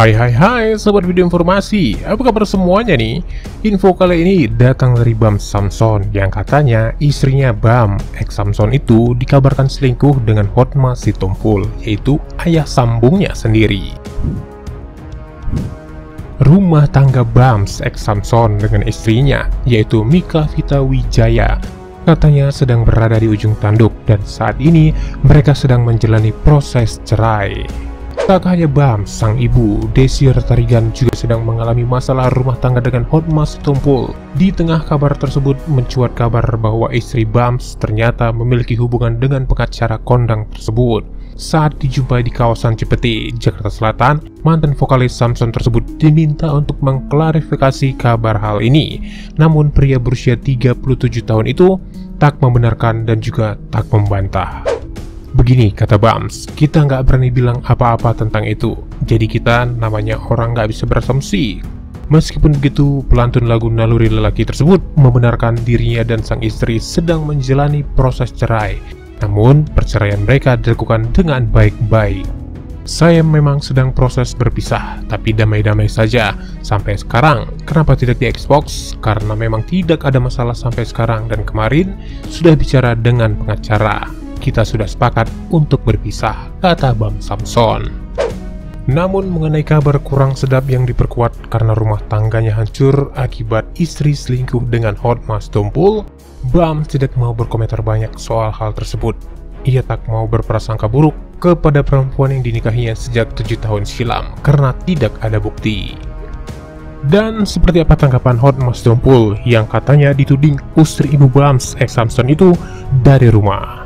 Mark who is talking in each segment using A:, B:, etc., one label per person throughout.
A: Hai hai hai sobat video informasi, apa kabar semuanya nih? Info kali ini datang dari Bam Samson yang katanya istrinya Bam, ex Samson itu dikabarkan selingkuh dengan Hotma si Tumpul, yaitu ayah sambungnya sendiri. Rumah tangga Bams ex Samson dengan istrinya, yaitu Mika Vita Wijaya, katanya sedang berada di ujung tanduk dan saat ini mereka sedang menjalani proses cerai. Tak hanya Bam, sang ibu, Desi Tarigan juga sedang mengalami masalah rumah tangga dengan Hotmas Tumpul. Di tengah kabar tersebut mencuat kabar bahwa istri Bams ternyata memiliki hubungan dengan pengacara kondang tersebut. Saat dijumpai di kawasan Cipete, Jakarta Selatan, mantan vokalis Samson tersebut diminta untuk mengklarifikasi kabar hal ini. Namun pria berusia 37 tahun itu tak membenarkan dan juga tak membantah. Begini kata Bams, kita nggak berani bilang apa-apa tentang itu. Jadi kita namanya orang nggak bisa berasumsi. Meskipun begitu, pelantun lagu naluri lelaki tersebut membenarkan dirinya dan sang istri sedang menjalani proses cerai. Namun, perceraian mereka dilakukan dengan baik-baik. Saya memang sedang proses berpisah, tapi damai-damai saja. Sampai sekarang, kenapa tidak di Xbox? Karena memang tidak ada masalah sampai sekarang dan kemarin sudah bicara dengan pengacara kita sudah sepakat untuk berpisah, kata Bam Samson. Namun mengenai kabar kurang sedap yang diperkuat karena rumah tangganya hancur akibat istri selingkuh dengan Hot Mas Tumpul, Bam tidak mau berkomentar banyak soal hal tersebut. Ia tak mau berprasangka buruk kepada perempuan yang dinikahinya sejak tujuh tahun silam karena tidak ada bukti. Dan seperti apa tanggapan Hot Mas Tumpul yang katanya dituding usir ibu Bams ex Samson itu dari rumah?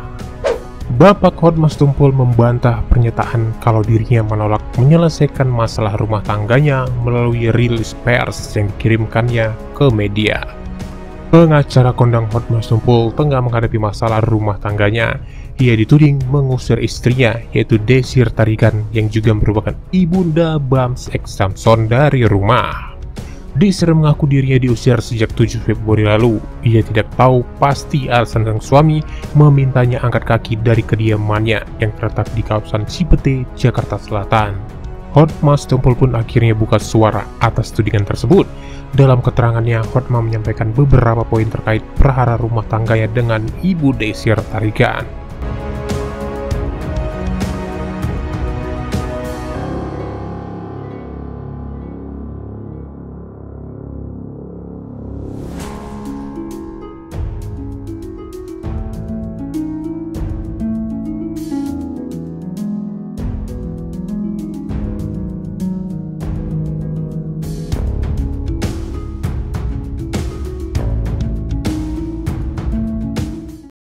A: Bapak Hotmas Tumpul membantah pernyataan kalau dirinya menolak menyelesaikan masalah rumah tangganya melalui rilis pers yang dikirimkannya ke media. Pengacara kondang Hotmas Tumpul tengah menghadapi masalah rumah tangganya. Ia dituding mengusir istrinya, yaitu Desir Tarigan yang juga merupakan ibunda Bams X Samson dari rumah. Desir mengaku dirinya diusir sejak 7 Februari lalu. Ia tidak tahu pasti alasan sang suami memintanya angkat kaki dari kediamannya yang terletak di kawasan Cipete, Jakarta Selatan. Hotma Tumpul pun akhirnya buka suara atas tudingan tersebut. Dalam keterangannya, Hotma menyampaikan beberapa poin terkait perhara rumah tangganya dengan Ibu Desir Tarigan.